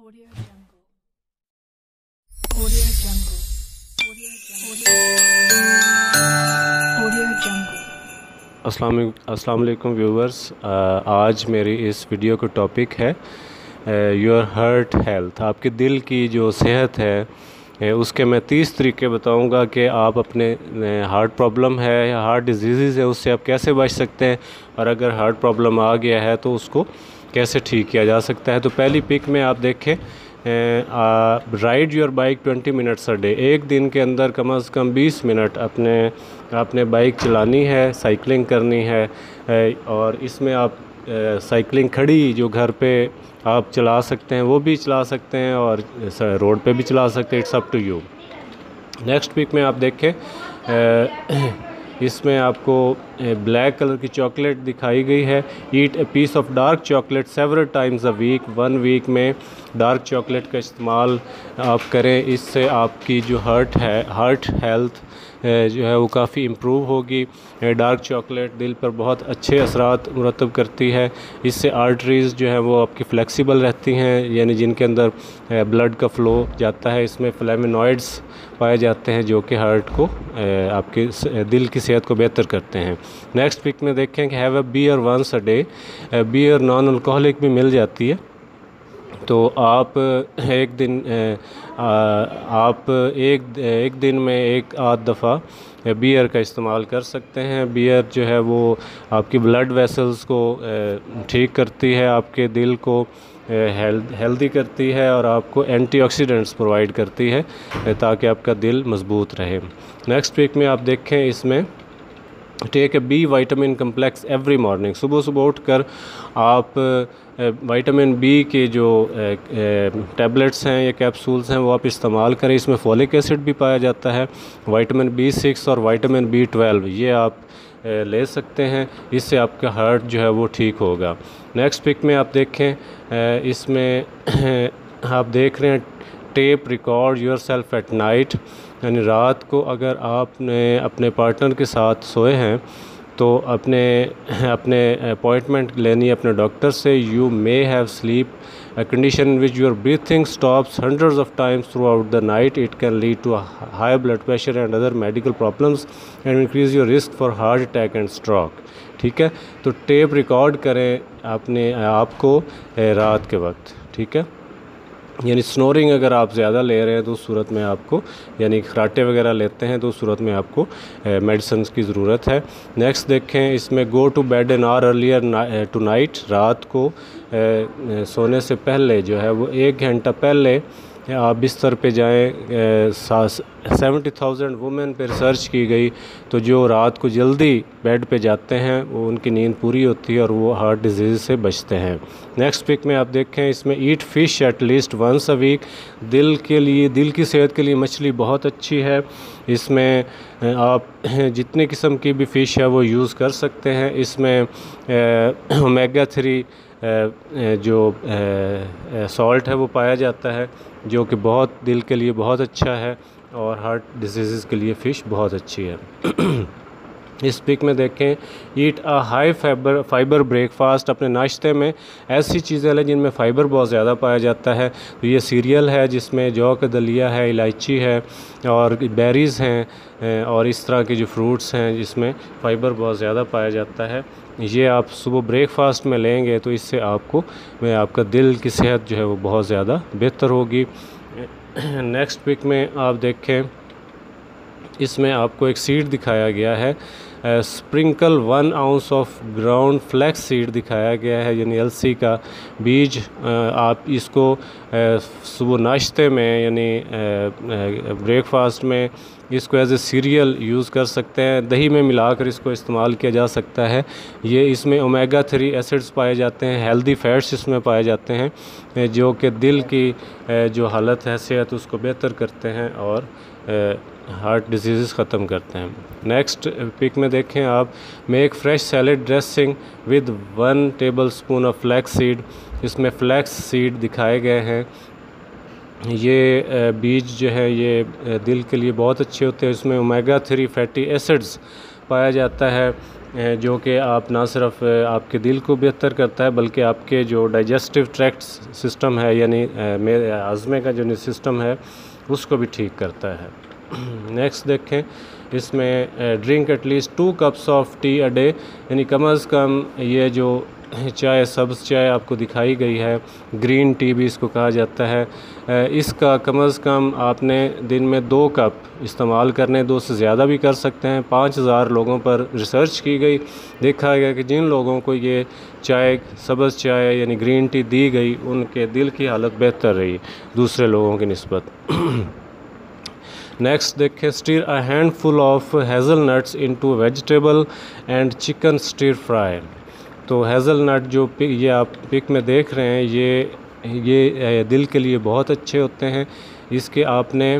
Audio Jungle. Audio Jungle. Audio Jungle. Audio Jungle. السلام علیکم viewers آج میری اس ویڈیو کا ٹاپک ہے یور ہرٹ ہیلتھ آپ کے دل کی جو صحت ہے اس کے میں تیس طریقے بتاؤں گا کہ آپ اپنے ہارٹ پرابلم ہے یا ہارٹ ڈیزیزز ہے اس سے آپ کیسے بچ سکتے ہیں؟ اور اگر ہارٹ پرابلم آ گیا ہے تو اس کو کیسے ٹھیک کیا جا سکتا ہے؟ تو پہلی پک میں آپ دیکھیں ride your bike twenty minutes a day. ایک دن کے اندر کم از کم بیس منٹ اپنے، آپ نے بائک چلانی ہے، سائیکلنگ کرنی ہے اور اس میں آپ سائیکلنگ کھڑی جو گھر پہ آپ چلا سکتے ہیں، وہ بھی چلا سکتے ہیں اور روڈ پہ بھی چلا سکتے ہیں، it's up to you. Next week میں آپ دیکھیں اس میں آپ کو بلیک کلر کی چاکلیٹ دکھائی گئی ہے۔ Eat a piece of dark chocolate several times a week, one week میں ڈارک چاکلیٹ کا استعمال آپ کریں۔ اس سے آپ کی جو ہرٹ ہے ہارٹ ہیلتھ جو ہے وہ کافی امپروو ہوگی۔ ڈارک چاکلیٹ دل پر بہت اچھے اثرات مرتب کرتی ہے۔ اس سے آرٹریز جو ہیں وہ آپ کی فلیکسیبل رہتی ہیں یعنی جن کے اندر بلڈ کا فلو جاتا ہے۔ اس میں فلیمینوائڈس پائے جاتے ہیں جو کہ ہارٹ کو آپ کے دل کی صحت کو بہتر کرتے ہیں۔ نیکسٹ پک میں دیکھیں کہ have a beer once a day. Beer non alcoholic بھی مل جاتی ہے۔ تو آپ ایک دن آپ ایک ایک دن میں ایک آدھ دفعہ بیئر کا استعمال کر سکتے ہیں۔ بیئر جو ہے وہ آپ کی بلڈ ویسلز کو ٹھیک کرتی ہے، آپ کے دل کو ہیلدی کرتی ہے اور آپ کو اینٹی آکسیڈنٹس پرووائڈ کرتی ہے تاکہ آپ کا دل مضبوط رہے۔ نیکسٹ ویک میں آپ دیکھیں اس میں take a B vitamin complex every morning. صبح صبح اٹھ کر آپ وائٹامن بی کے جو ٹیبلٹس ہیں یا کیپسولز ہیں، وہ آپ استعمال کریں۔ اس میں فولک ایسڈ بھی پایا جاتا ہے وائٹمن بی سکس اور وائٹامن بی ٹویلو۔ یہ آپ لے سکتے ہیں۔ اس سے آپ کا ہارٹ جو ہے وہ ٹھیک ہوگا۔ نیکسٹ پک میں آپ دیکھیں اس میں آپ دیکھ رہے ہیں tape record yourself at night یعنی رات کو اگر آپ نے اپنے پارٹنر کے ساتھ سوئے ہیں، تو اپنے اپنے اپوائنٹمنٹ لینی ہے اپنے ڈاکٹر سے۔ You may have sleep a condition which your breathing stops hundred of times throughout the night it can lead to high blood pressure and other medical problems and increase your risk for heart attack and stroke ٹھیک ہے؟ تو tape record کریں اپنے آپ کو رات کے وقت۔ ٹھیک ہے؟ یعنی سنورنگ اگر آپ زیادہ لے رہے ہیں تو اس صورت میں آپ کو یعنی کھراٹے وغیرہ لیتے ہیں تو اس صورت میں آپ کو میڈیسنس کی ضرورت ہے۔ نیکسٹ دیکھیں، اس میں go to bed an hour earlier tonight رات کو سونے سے پہلے جو ہے وہ ایک گھنٹہ پہلے آپ بستر پہ جائیں سیونٹی تھاؤزینڈ وومین پہ ریسرچ کی گئی تو جو رات کو جلدی بیڈ پہ جاتے ہیں، وہ ان کی نیند پوری ہوتی ہے اور وہ ہارٹ ڈیزیز سے بچتے ہیں۔ نیکسٹ پک میں آپ دیکھیں، اس میں eat fish at least once a week. دل کے لیے، دل کی صحت کے لیے مچھلی بہت اچھی ہے۔ اس میں آپ جتنے قسم کی بھی فش ہے، وہ یوز کر سکتے ہیں۔ اس میں اومیگا تھری جو سالٹ ہے، وہ پایا جاتا ہے۔ جو کہ بہت دل کے لیے بہت اچھا ہے اور ہارٹ ڈیزیزز کے لیے فش بہت اچھی ہے۔ اس پک میں دیکھیں eat a high fibre fibre breakfast اپنے ناشتے میں ایسی چیزیں لیں جن میں فائبر بہت زیادہ پایا جاتا ہے۔ تو یہ سیریل ہے جس میں جو کا دلیا ہے، الائچی ہے اور بیریز ہیں، اور اس طرح کے جو فروٹس ہیں جس میں فائبر بہت زیادہ پایا جاتا ہے۔ یہ آپ صبح بریک فاسٹ میں لیں گے تو اس سے آپ کو، میں آپ کا دل کی صحت جو ہے وہ بہت زیادہ بہتر ہوگی۔ نیکسٹ پک میں آپ دیکھیں، اس میں آپ کو ایک سیٹ دکھایا گیا ہے۔ Sprinkle one ounce of ground flax seed دکھایا گیا ہے یعنی السی کا بیج آپ اس کو صبح ناشتے میں یعنی بریک فاسٹ میں اس کو ایز اے سیریل یوز کر سکتے ہیں، دہی میں ملا کر اس کو استعمال کیا جا سکتا ہے۔ یہ اس میں اومیگا تھری ایسڈز پائے جاتے ہیں، ہیلدی فیٹس اس میں پائے جاتے ہیں جو کہ دل کی جو حالت ہے صحت اس کو بہتر کرتے ہیں اور ہارٹ ڈیزیزز ختم کرتے ہیں۔ نیکسٹ پک میں دیکھیں آپ۔ Make fresh salad dressing with one tablespoon of flax seed, اس میں فلیکس سیڈ دکھائے گئے ہیں۔ یہ بیج جو ہے، یہ دل کے لیے بہت اچھے ہوتے ہیں۔ اس میں اومیگا تھری فیٹی ایسڈز پایا جاتا ہے جو کہ آپ نہ صرف آپ کے دل کو بہتر کرتا ہے، بلکہ آپ کے جو ڈائجسٹو ٹریکٹ سسٹم ہے یعنی میرے کا جو سسٹم ہے، اس کو بھی ٹھیک کرتا ہے۔ نیکسٹ دیکھیں۔ اس میں drink at least two cups of tea a day یعنی کم از کم یہ جو چائے، سبز چائے آپ کو دکھائی گئی ہے، گرین ٹی بھی اس کو کہا جاتا ہے اس کا کم از کم آپ نے دن میں دو کپ استعمال کرنے، دو سے زیادہ بھی کر سکتے ہیں۔ پانچ ہزار لوگوں پر ریسرچ کی گئی، دیکھا گیا کہ جن لوگوں کو یہ چائے، سبز چائے یعنی گرین ٹی دی گئی، ان کے دل کی حالت بہتر رہی، دوسرے لوگوں کی نسبت۔ نیکسٹ دیکھیں stir a handful of hazelnuts into vegetable and chicken stir fry تو ہیزل نٹ جو یہ آپ پک میں دیکھ رہے ہیں یہ یہ دل کے لیے بہت اچھے ہوتے ہیں۔ اس کے آپ نے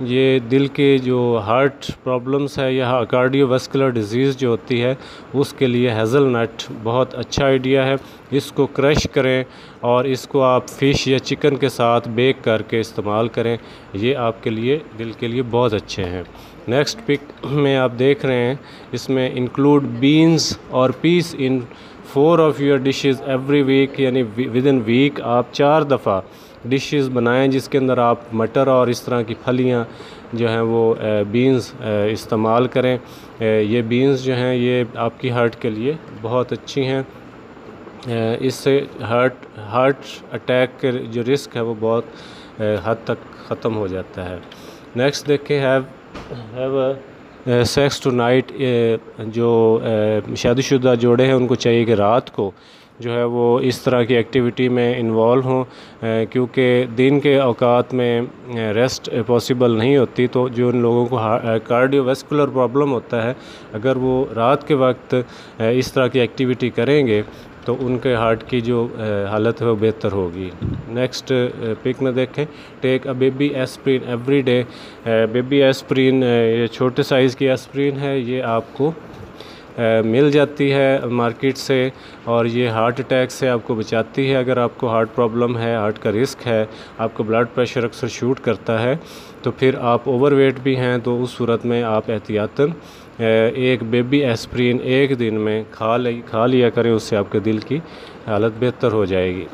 یہ دل کے جو ہارٹ پرابلمس ہے یا کارڈیو ویسکولر ڈیزیز جو ہوتی ہے، اس کے لیے ہیزل نٹ بہت اچھا آئیڈیا ہے۔ اس کو کرش کریں اور اس کو آپ فش یا چکن کے ساتھ بیک کر کے استعمال کریں۔ یہ آپ کے لیے، دل کے لیے بہت اچھے ہیں۔ نیکسٹ پک میں آپ دیکھ رہے ہیں۔ اس میں انکلوڈ بینز اور peas in four of your dishes every week یعنی ود ان ویک آپ چار دفعہ ڈشز بنائیں جس کے اندر آپ مٹر اور اس طرح کی پھلیاں جو ہیں وہ بینز استعمال کریں۔ یہ بینز جو ہیں، یہ آپ کی ہارٹ کے لیے بہت اچھی ہیں۔ اس سے ہارٹ ہارٹ اٹیک کے جو رسک ہے وہ بہت حد تک ختم ہو جاتا ہے۔ نیکسٹ دیکھیں have have sex tonight جو شادی شدہ جوڑے ہیں، ان کو چاہیے کہ رات کو جو ہے وہ اس طرح کی ایکٹیویٹی میں انوالو ہوں کیونکہ دن کے اوقات میں ریسٹ پاسبل نہیں ہوتی، تو جو ان لوگوں کو کارڈیو ویسکولر پرابلم ہوتا ہے، اگر وہ رات کے وقت اس طرح کی ایکٹیویٹی کریں گے، تو ان کے ہارٹ کی جو حالت ہے وہ بہتر ہوگی۔ نیکسٹ پک میں دیکھیں۔ Take a baby aspirin every day baby aspirin یہ چھوٹے سائز کی ایسپرین ہے، یہ آپ کو مل جاتی ہے مارکیٹ سے اور یہ ہارٹ اٹیک سے آپ کو بچاتی ہے اگر آپ کو ہارٹ پرابلم ہے، ہارٹ کا رسک ہے، آپ کو بلڈ پریشر اکثر شوٹ کرتا ہے، تو پھر آپ اوور ویٹ بھی ہیں تو اس صورت میں آپ احتیاطاً ایک بیبی ایسپرین ایک دن میں کھا لے کھا لیا کریں، اس سے آپ کے دل کی حالت بہتر ہو جائے گی۔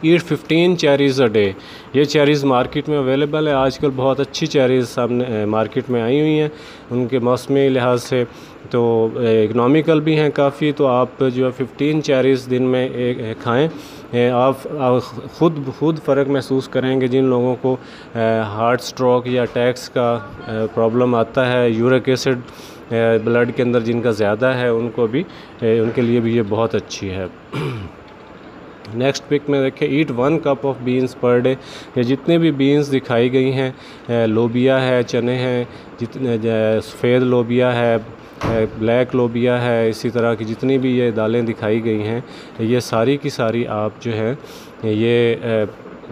Eight fifteen cherries a day. یہ چیریز مارکیٹ میں اویلیبل ہے۔ آج کل بہت اچھی چیریز سامنے مارکیٹ میں آئی ہوئی ہیں۔ ان کے موسمی لحاظ سے تو اکنامیکل بھی ہیں کافی، تو آپ جو ہے ففٹین چیریز دن میں کھائیں۔ آپ خود خود فرق محسوس کریں گے جن لوگوں کو ہارٹ سٹروک یا ٹیکس کا پرابلم آتا ہے، یورک ایسڈ بلڈ کے اندر جن کا زیادہ ہے، ان کو بھی ان کے لیے بھی یہ بہت اچھی ہے۔ نیکسٹ پک میں دیکھیں eat one cup of beans per day یہ جتنے بھی بینس دکھائی گئی ہیں لوبیا ہے، چنے ہیں، جتنے سفید لوبیا ہے بلیک لوبیا ہے، اسی طرح کی جتنی بھی یہ دالیں دکھائی گئی ہیں، یہ ساری کی ساری آپ جو ہے یہ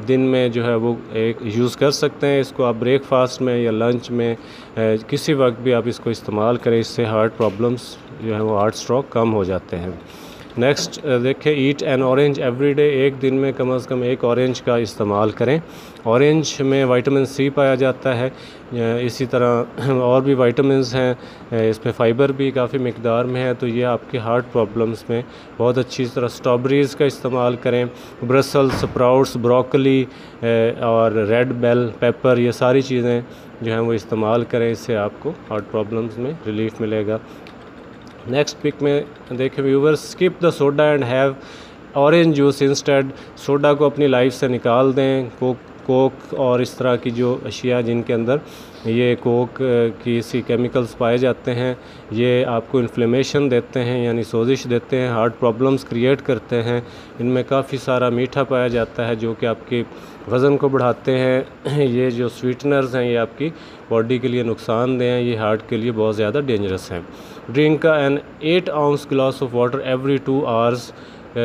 دن میں جو ہے وہ ایک یوز کر سکتے ہیں، اس کو آپ بریک فاسٹ میں یا لنچ میں کسی وقت بھی آپ اس کو استعمال کریں، اس سے ہارٹ پرابلمس جو ہے وہ ہارٹ سٹروک کم ہو جاتے ہیں۔ نیکسٹ uh, دیکھیں eat an orange every day ایک دن میں کم از کم ایک اورنج کا استعمال کریں. اورنج میں وائٹامن سی پایا جاتا ہے. اسی طرح اور بھی وائٹامنز ہیں. Uh, اس میں فائبر بھی کافی مقدار میں ہے. تو یہ آپ کے ہارٹ پرابلمس میں بہت اچھی طرح اسٹرابریز کا استعمال کریں. برسل سپراؤٹس بروکلی اور ریڈ بیل پیپر یہ ساری چیزیں جو ہیں وہ استعمال کریں. اس سے آپ کو ہارٹ پرابلمس میں ریلیف ملے گا. نیکسٹ پک میں دیکھیں ویور skip the soda and have orange juice instead soda کو اپنی لائف سے نکال دیں. کوک کوک اور اس طرح کی جو اشیاء جن کے اندر یہ کوک کی سی کیمیکلز پائے جاتے ہیں، یہ آپ کو انفلیمیشن دیتے ہیں یعنی سوزش دیتے ہیں ہارٹ پرابلمس کریٹ کرتے ہیں۔ ان میں کافی سارا میٹھا پایا جاتا ہے جو کہ آپ کی وزن کو بڑھاتے ہیں۔ یہ جو سویٹنرز ہیں، یہ آپ کی باڈی کے لیے نقصان دہ ہیں، یہ ہارٹ کے لیے بہت زیادہ ڈینجرس ہیں۔ ڈرنک کا an eight ounce glass of water every two hours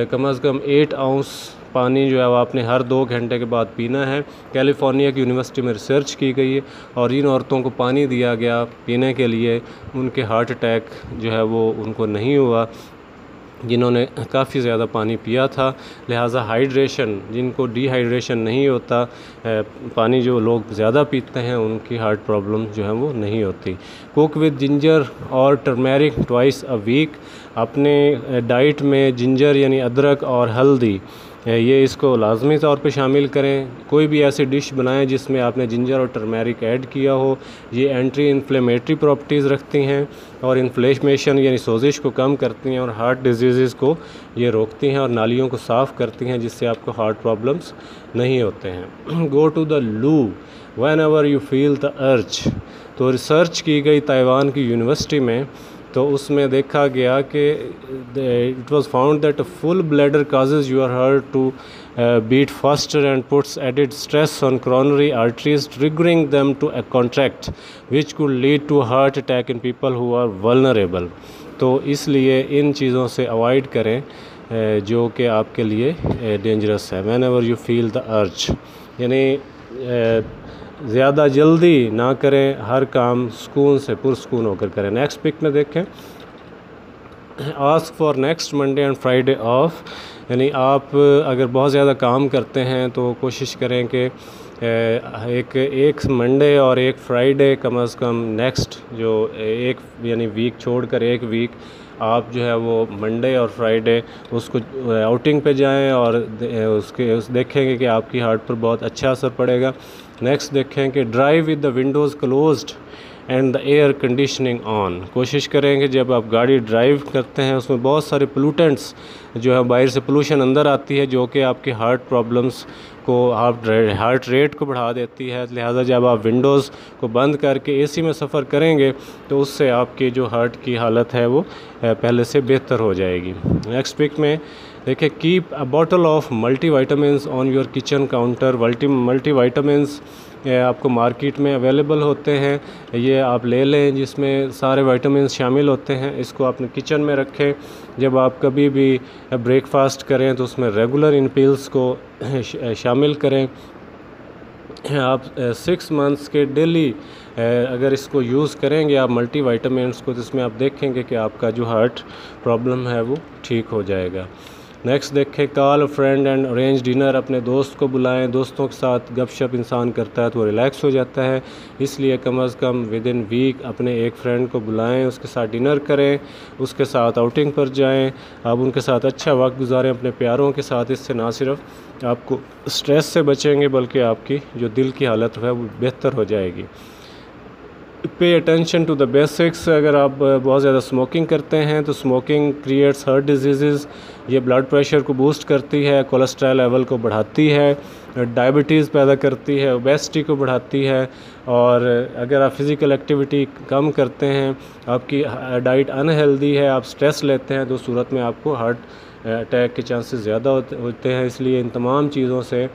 کم از کم ایٹ آؤنس پانی جو ہے وہ آپ نے ہر دو گھنٹے کے بعد پینا ہے۔ کیلیفورنیا کی یونیورسٹی میں ریسرچ کی گئی ہے اور ان عورتوں کو پانی دیا گیا پینے کے لیے۔ ان کے ہارٹ اٹیک جو ہے وہ ان کو نہیں ہوا۔ جنہوں نے کافی زیادہ پانی پیا تھا۔ لہٰذا ہائیڈریشن، جن کو ڈی ہائیڈریشن نہیں ہوتا پانی جو لوگ زیادہ پیتے ہیں، ان کی ہارٹ پرابلم جو ہیں وہ نہیں ہوتی۔ کوک وتھ جنجر اور ٹرمیرک ٹوائس اے ویک، اپنے ڈائٹ میں جنجر یعنی ادرک اور ہلدی یہ اس کو لازمی طور پہ شامل کریں۔ کوئی بھی ایسی ڈش بنائیں جس میں آپ نے جنجر اور ٹرمیرک ایڈ کیا ہو۔ یہ اینٹری انفلیمیٹری پراپرٹیز رکھتی ہیں اور انفلیشمیشن یعنی سوزش کو کم کرتی ہیں اور ہارٹ ڈیزیزز کو یہ روکتی ہیں اور نالیوں کو صاف کرتی ہیں، جس سے آپ کو ہارٹ پرابلمس نہیں ہوتے ہیں۔ Go to the loo. Whenever you feel the urge. تو ریسرچ کی گئی تائیوان کی یونیورسٹی میں تو اس میں دیکھا گیا کہ it was found that full bladder causes your heart to beat faster and puts added stress on coronary arteries triggering them to a contract which could lead to heart attack in people who are vulnerable تو اس لیے ان چیزوں سے avoid کریں uh, جو کہ آپ کے لیے uh, ڈینجرس ہے. Whenever you feel the urge یعنی uh, زیادہ جلدی نہ کریں، ہر کام سکون سے پرسکون ہو کر کریں۔ نیکسٹ پک میں دیکھیں۔ Ask for next Monday and Friday off یعنی آپ اگر بہت زیادہ کام کرتے ہیں تو کوشش کریں کہ ایک ایک منڈے اور ایک فرائیڈے کم از کم نیکسٹ جو ایک یعنی ویک چھوڑ کر ایک ویک آپ جو ہے وہ منڈے اور فرائیڈے اس کو آؤٹنگ پہ جائیں اور اس کے، اس دیکھیں گے کہ آپ کی ہارٹ پر بہت اچھا اثر پڑے گا۔ نیکسٹ دیکھیں کہ drive with the windows closed and the air conditioning on کوشش کریں کہ جب آپ گاڑی ڈرائیو کرتے ہیں، اس میں بہت سارے پلوٹنٹس جو ہے باہر سے پولوشن اندر آتی ہے، جو کہ آپ کی ہارٹ پرابلمس کو، آپ ہارٹ ریٹ کو بڑھا دیتی ہے۔ لہٰذا جب آپ ونڈوز کو بند کر کے اے سی میں سفر کریں گے، تو اس سے آپ کی جو ہارٹ کی حالت ہے، وہ، پہلے سے بہتر ہو جائے گی۔ نیکسٹ پک میں دیکھیں keep a bottle of multivitamins on your kitchen counter multivitamins آپ کو مارکیٹ میں اویلیبل ہوتے ہیں۔ یہ آپ لے لیں جس میں سارے وائٹامنس شامل ہوتے ہیں۔ اس کو اپنے کچن میں رکھیں۔ جب آپ کبھی بھی بریک فاسٹ کریں تو اس میں ریگولر ان پیلس کو شامل کریں۔ آپ سکس منتھس کے ڈیلی اگر اس کو یوز کریں گے آپ ملٹی وائٹامنس کو، تو اس میں آپ دیکھیں گے کہ آپ کا جو ہارٹ پرابلم ہے وہ ٹھیک ہو جائے گا۔ نیکسٹ دیکھیں call friend and arrange dinner اپنے دوست کو بلائیں. دوستوں کے ساتھ گپ شپ انسان کرتا ہے تو وہ ریلیکس ہو جاتا ہے. اس لیے کم از کم ود ان ویک اپنے ایک فرینڈ کو بلائیں. اس کے ساتھ ڈنر کریں. اس کے ساتھ آؤٹنگ پر جائیں. آپ ان کے ساتھ اچھا وقت گزاریں اپنے پیاروں کے ساتھ. اس سے نہ صرف آپ کو اسٹریس سے بچیں گے بلکہ آپ کی جو دل کی حالت ہے وہ بہتر ہو جائے گی. Pay attention to the basics اگر آپ بہت زیادہ اسموکنگ کرتے ہیں، تو اسموکنگ کریٹس ہارٹ ڈیزیزز یہ بلڈ پریشر کو بوسٹ کرتی ہے کولیسٹرال لیول کو بڑھاتی ہے ڈائبٹیز پیدا کرتی ہے اوبیسٹی کو بڑھاتی ہے. اور اگر آپ فزیکل ایکٹیویٹی کم کرتے ہیں، آپ کی ڈائٹ انہیلدی ہے، آپ سٹریس لیتے ہیں، تو صورت میں آپ کو ہارٹ اٹیک کے چانسز زیادہ ہوتے ہیں، اس لیے ان تمام چیزوں سے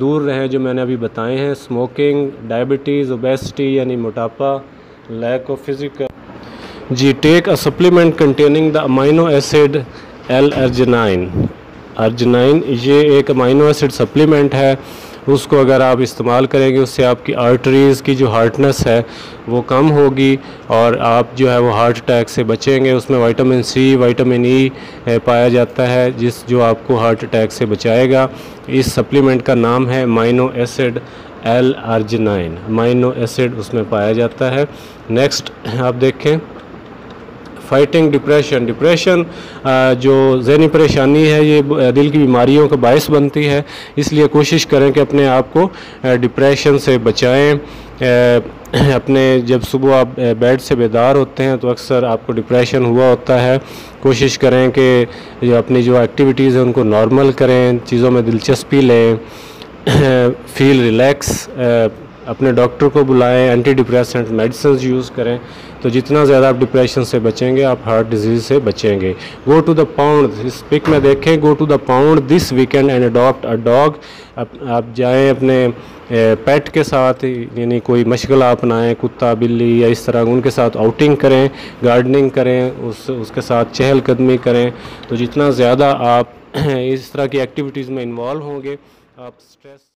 دور رہیں جو میں نے ابھی بتائے ہیں۔ اسموکنگ ڈائبٹیز اوبیسٹی یعنی موٹاپا lack of physical G take a supplement containing the amino acid L arginine arginine یہ ایک امائنو ایسڈ سپلیمنٹ ہے۔ اس کو اگر آپ استعمال کریں گے، اس سے آپ کی آرٹریز کی جو ہارٹنس ہے وہ کم ہوگی اور آپ جو ہے وہ ہارٹ اٹیک سے بچیں گے۔ اس میں وائٹامن سی وائٹامن ای پایا جاتا ہے، جس جو آپ کو ہارٹ اٹیک سے بچائے گا۔ اس سپلیمنٹ کا نام ہے amino acid L arginine amino acid اس میں پایا جاتا ہے۔ نیکسٹ آپ دیکھیں۔ فائٹنگ ڈپریشن ڈپریشن جو ذہنی پریشانی ہے، یہ دل کی بیماریوں کا باعث بنتی ہے۔ اس لیے کوشش کریں کہ اپنے آپ کو ڈپریشن سے بچائیں۔ اپنے جب صبح آپ بیڈ سے بیدار ہوتے ہیں تو اکثر آپ کو ڈپریشن ہوا ہوتا ہے۔ کوشش کریں کہ جو اپنی جو ایکٹیویٹیز ہیں ان کو نارمل کریں، چیزوں میں دلچسپی لیں۔ فیل ریلیکس اپنے ڈاکٹر کو بلائیں اینٹی ڈپریسنٹ میڈیسنز یوز کریں، تو جتنا زیادہ آپ ڈپریشن سے بچیں گے، آپ ہارٹ ڈیزیز سے بچیں گے۔ گو to the pound us pic میں دیکھیں go to the pound this weekend and adopt a dog آپ جائیں اپنے پیٹ کے ساتھ یعنی کوئی مشغلہ اپنائیں، کتا، بلی یا اس طرح ان کے ساتھ آؤٹنگ کریں گارڈننگ کریں، اس اس کے ساتھ چہل قدمی کریں۔ تو جتنا زیادہ آپ اس طرح کی ایکٹیویٹیز میں انوالو ہوں گے، آپ سٹریس